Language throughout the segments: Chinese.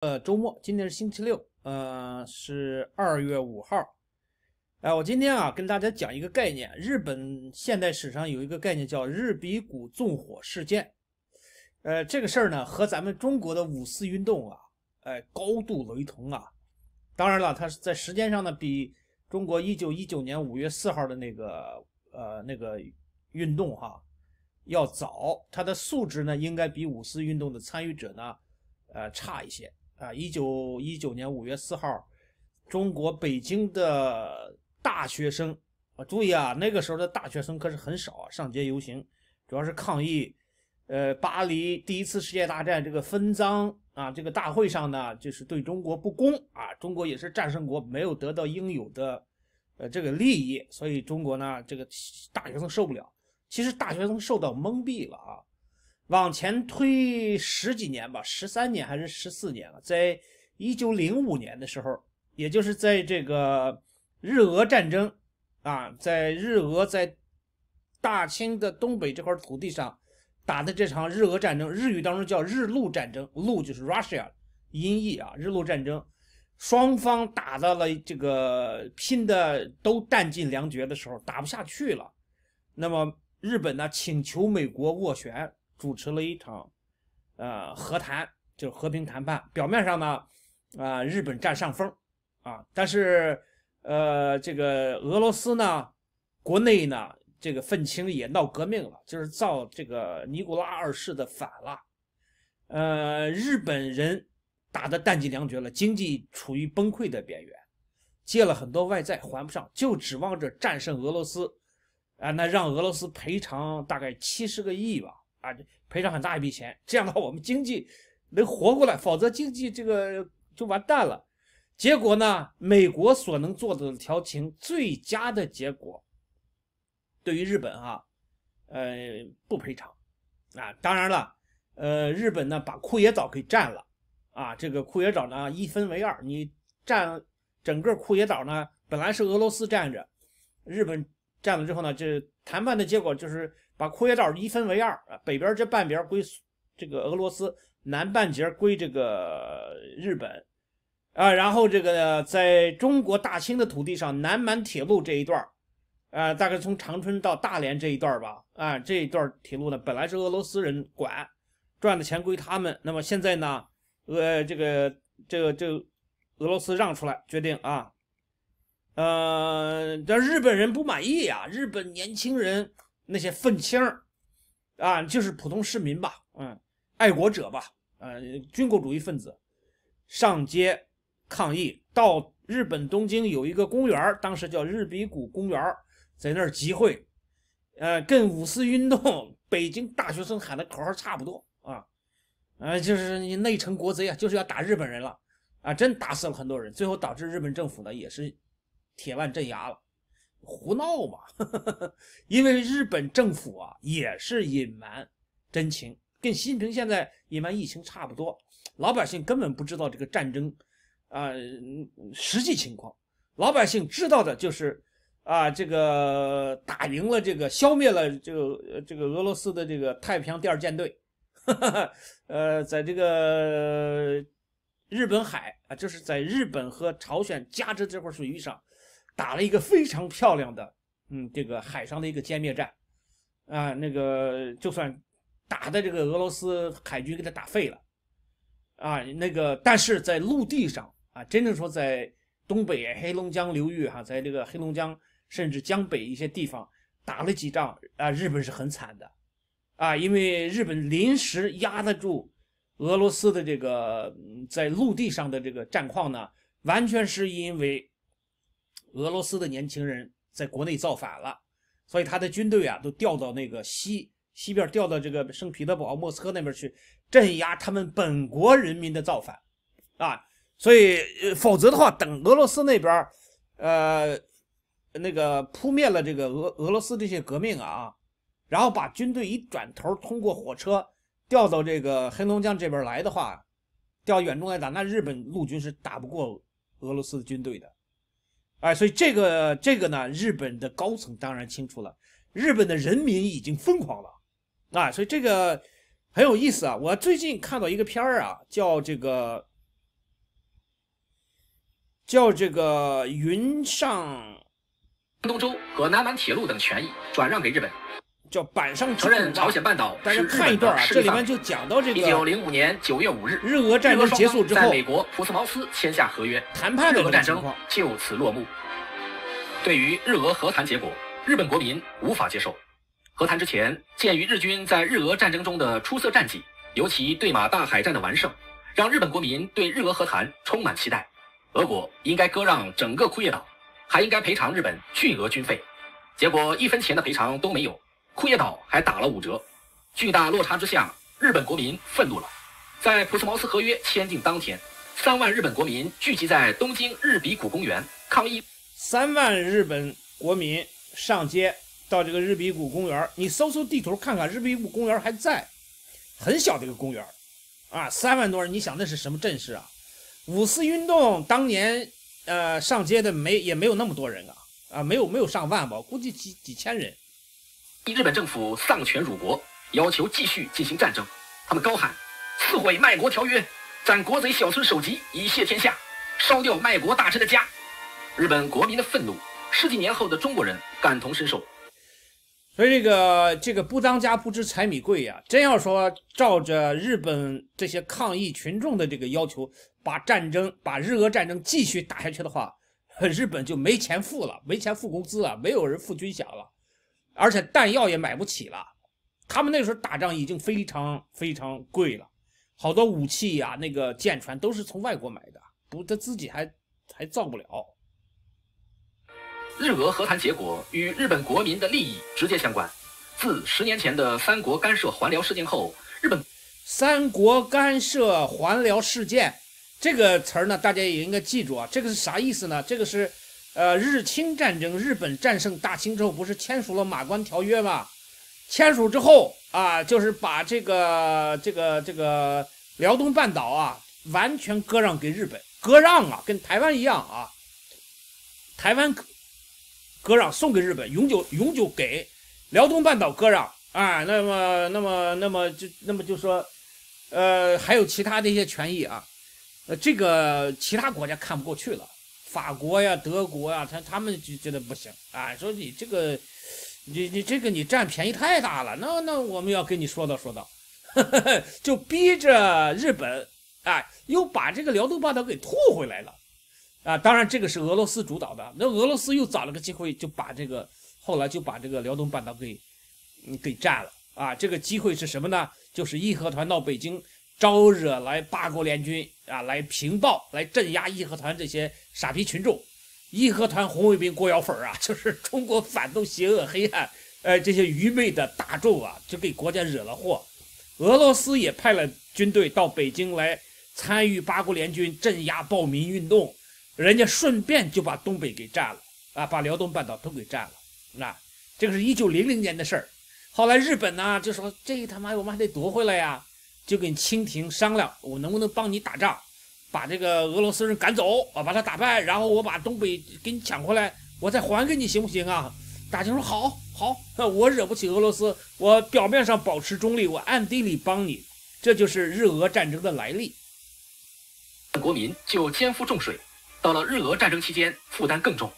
呃，周末，今天是星期六，呃，是二月五号。哎，我今天啊，跟大家讲一个概念。日本现代史上有一个概念叫日比谷纵火事件。呃，这个事儿呢，和咱们中国的五四运动啊，哎，高度雷同啊。当然了，它是在时间上呢，比中国一九一九年五月四号的那个呃那个运动哈要早。它的素质呢，应该比五四运动的参与者呢，呃，差一些。啊，一九一九年五月四号，中国北京的大学生啊，注意啊，那个时候的大学生可是很少啊，上街游行，主要是抗议，呃，巴黎第一次世界大战这个分赃啊，这个大会上呢，就是对中国不公啊，中国也是战胜国，没有得到应有的呃这个利益，所以中国呢，这个大学生受不了，其实大学生受到蒙蔽了啊。往前推十几年吧，十三年还是十四年了，在一九零五年的时候，也就是在这个日俄战争啊，在日俄在大清的东北这块土地上打的这场日俄战争，日语当中叫日露战争，露就是 Russia 音译啊，日露战争，双方打到了这个拼的都弹尽粮绝的时候，打不下去了，那么日本呢请求美国斡旋。主持了一场，呃，和谈，就是和平谈判。表面上呢，啊，日本占上风，啊，但是，呃，这个俄罗斯呢，国内呢，这个愤青也闹革命了，就是造这个尼古拉二世的反了，呃，日本人打得弹尽粮绝了，经济处于崩溃的边缘，借了很多外债还不上，就指望着战胜俄罗斯，啊，那让俄罗斯赔偿大概七十个亿吧。啊，赔偿很大一笔钱，这样的话我们经济能活过来，否则经济这个就完蛋了。结果呢，美国所能做的调情最佳的结果，对于日本啊，呃，不赔偿啊。当然了，呃，日本呢把库页岛给占了啊，这个库页岛呢一分为二，你占整个库页岛呢，本来是俄罗斯占着，日本占了之后呢，这谈判的结果就是。把库页岛一分为二啊，北边这半边归这个俄罗斯，南半截归这个日本啊。然后这个在中国大清的土地上，南满铁路这一段啊，大概从长春到大连这一段吧，啊，这一段铁路呢，本来是俄罗斯人管，赚的钱归他们。那么现在呢，呃，这个这个这俄罗斯让出来，决定啊，呃，这日本人不满意呀，日本年轻人。那些愤青啊，就是普通市民吧，嗯，爱国者吧，呃，军国主义分子上街抗议。到日本东京有一个公园，当时叫日比谷公园，在那儿集会，呃，跟五四运动北京大学生喊的口号差不多啊，呃，就是你内城国贼啊，就是要打日本人了啊，真打死了很多人，最后导致日本政府呢也是铁腕镇压了。胡闹嘛，因为日本政府啊也是隐瞒真情，跟习近平现在隐瞒疫情差不多。老百姓根本不知道这个战争啊实际情况，老百姓知道的就是啊这个打赢了这个消灭了这个这个俄罗斯的这个太平洋第二舰队，呃，在这个日本海啊，就是在日本和朝鲜夹着这块水域上。打了一个非常漂亮的，嗯，这个海上的一个歼灭战，啊，那个就算打的这个俄罗斯海军给他打废了，啊，那个但是在陆地上啊，真正说在东北黑龙江流域哈，在这个黑龙江甚至江北一些地方打了几仗啊，日本是很惨的，啊，因为日本临时压得住俄罗斯的这个在陆地上的这个战况呢，完全是因为。俄罗斯的年轻人在国内造反了，所以他的军队啊都调到那个西西边，调到这个圣彼得堡、莫斯科那边去镇压他们本国人民的造反啊。所以，否则的话，等俄罗斯那边呃那个扑灭了这个俄俄罗斯这些革命啊，然后把军队一转头通过火车调到这个黑龙江这边来的话，调远中来打，那日本陆军是打不过俄罗斯的军队的。哎，所以这个这个呢，日本的高层当然清楚了，日本的人民已经疯狂了，啊，所以这个很有意思啊。我最近看到一个片儿啊，叫这个叫这个云上东州和南满铁路等权益转让给日本，叫板上承认朝鲜半岛大家是日本看一段啊，的势力范围。这里面就讲到这个一九零五年九月五日，日俄战争结束之后在美国普斯茅斯签下合约，谈判的这日俄战争。就此落幕。对于日俄和谈结果，日本国民无法接受。和谈之前，鉴于日军在日俄战争中的出色战绩，尤其对马大海战的完胜，让日本国民对日俄和谈充满期待。俄国应该割让整个库页岛，还应该赔偿日本巨额军费。结果一分钱的赔偿都没有，库页岛还打了五折。巨大落差之下，日本国民愤怒了。在普斯茅斯合约签订当天，三万日本国民聚集在东京日比谷公园抗议。三万日本国民上街到这个日比谷公园，你搜搜地图看看，日比谷公园还在，很小的一个公园啊，三万多人，你想那是什么阵势啊？五四运动当年，呃，上街的没也没有那么多人啊，啊，没有没有上万吧，估计几几千人。日本政府丧权辱国，要求继续进行战争。他们高喊：“撕毁卖国条约，斩国贼小村首级，以谢天下；烧掉卖国大臣的家。”日本国民的愤怒，十几年后的中国人感同身受。所以这个这个不当家不知柴米贵呀、真要说照着日本这些抗议群众的这个要求，把战争把日俄战争继续打下去的话，日本就没钱付了，没钱付工资了，没有人付军饷了，而且弹药也买不起了。他们那时候打仗已经非常非常贵了，好多武器呀、那个舰船都是从外国买的，不，他自己还还造不了。日俄和谈结果与日本国民的利益直接相关。自十年前的三国干涉还辽事件后，日本三国干涉还辽事件这个词儿呢，大家也应该记住啊。这个是啥意思呢？这个是，呃，日清战争，日本战胜大清之后，不是签署了马关条约吗？签署之后啊，就是把这个这个这个辽东半岛啊，完全割让给日本，割让啊，跟台湾一样啊，台湾割割让送给日本，永久永久给辽东半岛割让啊。那么那么那么就那么就说，呃，还有其他的一些权益啊，呃，这个其他国家看不过去了，法国呀、德国呀，他他们就觉得不行啊，说你这个。你你这个你占便宜太大了，那那我们要跟你说道说道，就逼着日本啊，又把这个辽东半岛给吐回来了，啊，当然这个是俄罗斯主导的，那俄罗斯又找了个机会，就把这个后来就把这个辽东半岛给给占了啊，这个机会是什么呢？就是义和团到北京招惹来八国联军啊，来平暴，来镇压义和团这些傻逼群众。义和团红卫兵锅腰粉啊，就是中国反动邪恶黑暗，呃，这些愚昧的大众啊，就给国家惹了祸。俄罗斯也派了军队到北京来参与八国联军镇压暴民运动，人家顺便就把东北给占了啊，把辽东半岛都给占了。那这个是一九零零年的事儿。后来日本呢就说这他妈我们还得夺回来呀，就跟清廷商量，我能不能帮你打仗。把这个俄罗斯人赶走啊，把他打败，然后我把东北给你抢回来，我再还给你，行不行啊？大清说好，好，那我惹不起俄罗斯，我表面上保持中立，我暗地里帮你，这就是日俄战争的来历。国民就肩负重水，到了日俄战争期间负担更重。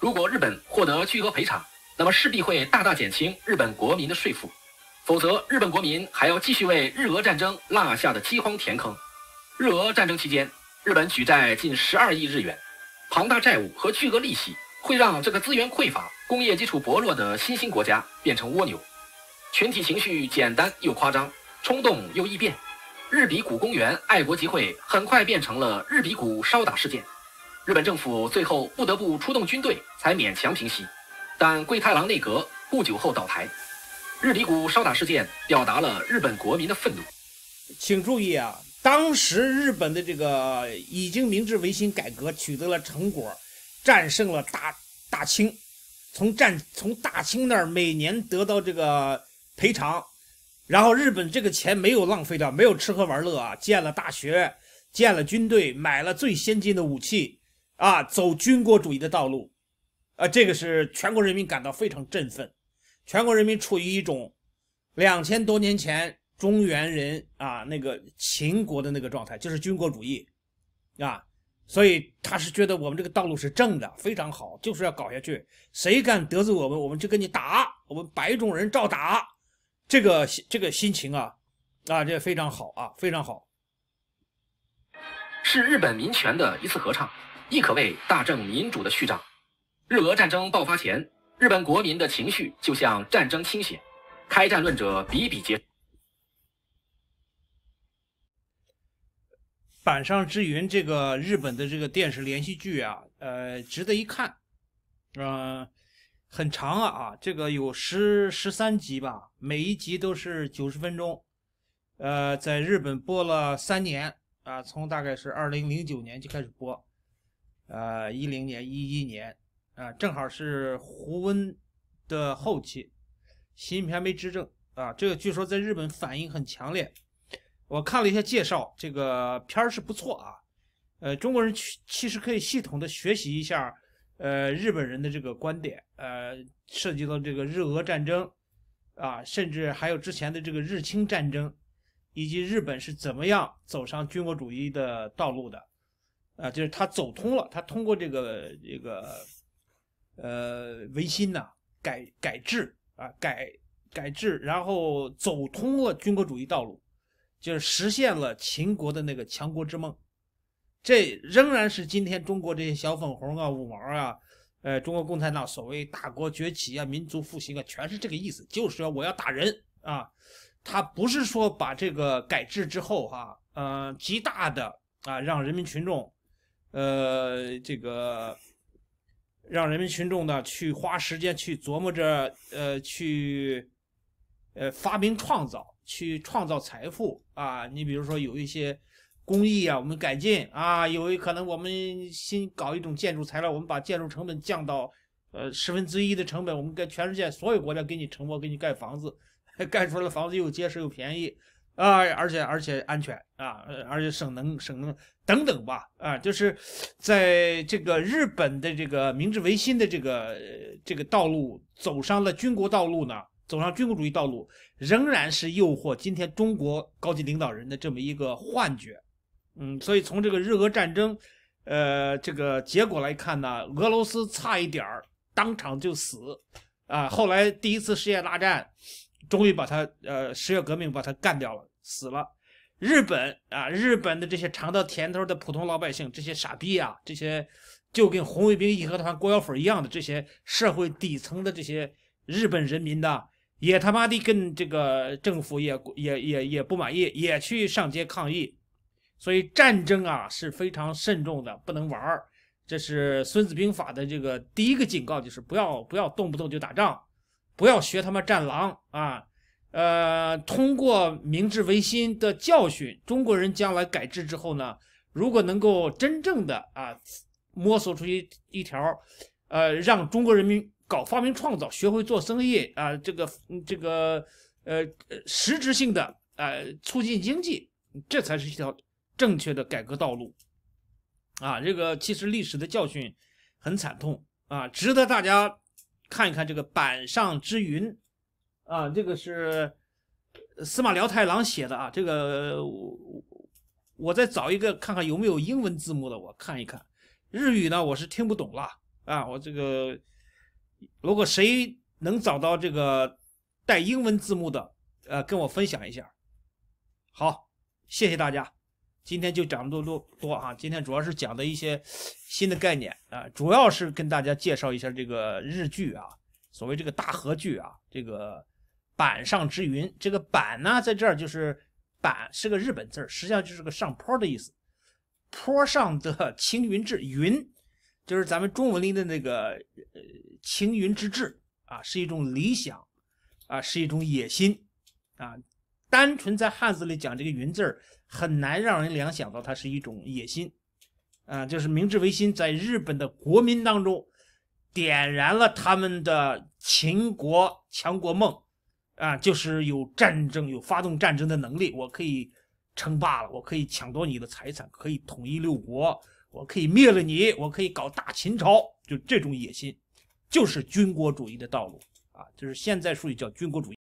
如果日本获得巨额赔偿，那么势必会大大减轻日本国民的税负，否则日本国民还要继续为日俄战争落下的饥荒填坑。日俄战争期间，日本举债近十二亿日元，庞大债务和巨额利息会让这个资源匮乏、工业基础薄弱的新兴国家变成蜗牛。群体情绪简单又夸张，冲动又易变。日比谷公园爱国集会很快变成了日比谷烧打事件，日本政府最后不得不出动军队才勉强平息，但桂太郎内阁不久后倒台。日比谷烧打事件表达了日本国民的愤怒。请注意啊，当时日本的这个已经明治维新改革取得了成果，战胜了大大清，从战从大清那儿每年得到这个赔偿。然后日本这个钱没有浪费掉，没有吃喝玩乐啊，建了大学，建了军队，买了最先进的武器，啊，走军国主义的道路，啊，这个是全国人民感到非常振奋，全国人民处于一种两千多年前中原人啊那个秦国的那个状态，就是军国主义，啊，所以他是觉得我们这个道路是正的，非常好，就是要搞下去。谁敢得罪我们，我们就跟你打，我们白种人照打。这个这个心情啊，啊，这非常好啊，非常好。是日本民权的一次合唱，亦可谓大正民主的序章。日俄战争爆发前，日本国民的情绪就像战争倾斜，开战论者比比皆。板上之云这个日本的这个电视连续剧啊，呃，值得一看，嗯，很长啊啊，这个有十十三集吧，每一集都是九十分钟，呃，在日本播了三年啊，从大概是二零零九年就开始播，呃，一零年、一一年。啊，正好是胡温的后期，习近平还没执政啊，这个据说在日本反应很强烈。我看了一下介绍，这个片儿是不错啊。呃，中国人其其实可以系统的学习一下，呃，日本人的这个观点，呃，涉及到这个日俄战争，啊，甚至还有之前的这个日清战争，以及日本是怎么样走上军国主义的道路的，啊，就是他走通了，他通过这个这个，呃，维新呐，改改制啊，改改制，然后走通了军国主义道路。就是实现了秦国的那个强国之梦，这仍然是今天中国这些小粉红啊、五毛啊，呃，中国共产党所谓大国崛起啊、民族复兴啊，全是这个意思，就是说我要打人啊。他不是说把这个改制之后哈，呃，极大的啊，让人民群众，呃，这个让人民群众呢去花时间去琢磨着，呃，去呃发明创造。去创造财富啊！你比如说有一些工艺啊，我们改进啊，有可能我们新搞一种建筑材料，我们把建筑成本降到呃十分之一的成本，我们跟全世界所有国家给你承诺，给你盖房子，盖出来的房子又结实又便宜啊，而且而且安全啊，而且省能省能等等吧啊，就是在这个日本的这个明治维新的这个这个道路走上了军国道路呢。走上军国主义道路，仍然是诱惑今天中国高级领导人的这么一个幻觉。嗯，所以从这个日俄战争，呃，这个结果来看呢，俄罗斯差一点儿当场就死啊。后来第一次世界大战，终于把他，呃，十月革命把他干掉了，死了。日本啊，日本的这些尝到甜头的普通老百姓，这些傻逼啊，这些就跟红卫兵、义和团、郭小粉一样的这些社会底层的这些日本人民的。也他妈的跟这个政府也也也也不满意，也去上街抗议，所以战争啊是非常慎重的，不能玩儿。这是《孙子兵法》的这个第一个警告，就是不要不要动不动就打仗，不要学他妈战狼啊！呃，通过明治维新的教训，中国人将来改制之后呢，如果能够真正的啊摸索出一一条，呃，让中国人民。搞发明创造，学会做生意啊，这个这个呃实质性的啊促进经济，这才是一条正确的改革道路啊。这个其实历史的教训很惨痛啊，值得大家看一看这个板上之云啊。这个是司马辽太郎写的啊。这个我我再找一个看看有没有英文字幕的，我看一看。日语呢，我是听不懂了啊，我这个。如果谁能找到这个带英文字幕的，呃，跟我分享一下。好，谢谢大家。今天就讲这么多多啊。今天主要是讲的一些新的概念啊，主要是跟大家介绍一下这个日剧啊，所谓这个大河剧啊，这个板上之云。这个板呢，在这儿就是板是个日本字儿，实际上就是个上坡的意思。坡上的青云志，云就是咱们中文里的那个呃。青云之志啊，是一种理想啊，是一种野心啊。单纯在汉字里讲这个“云”字儿，很难让人联想到它是一种野心啊。就是明治维新在日本的国民当中点燃了他们的秦国强国梦啊，就是有战争、有发动战争的能力。我可以称霸了，我可以抢夺你的财产，可以统一六国，我可以灭了你，我可以搞大秦朝，就这种野心。就是军国主义的道路啊，就是现在术语叫军国主义。